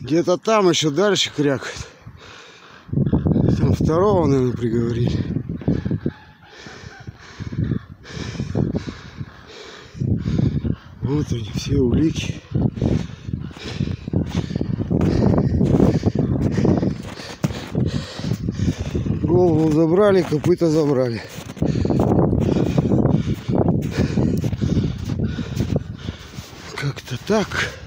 Где-то там еще дальше крякает. Там второго, наверное, приговорили. Вот они, все улики. Голову забрали, копыта забрали. Как-то так.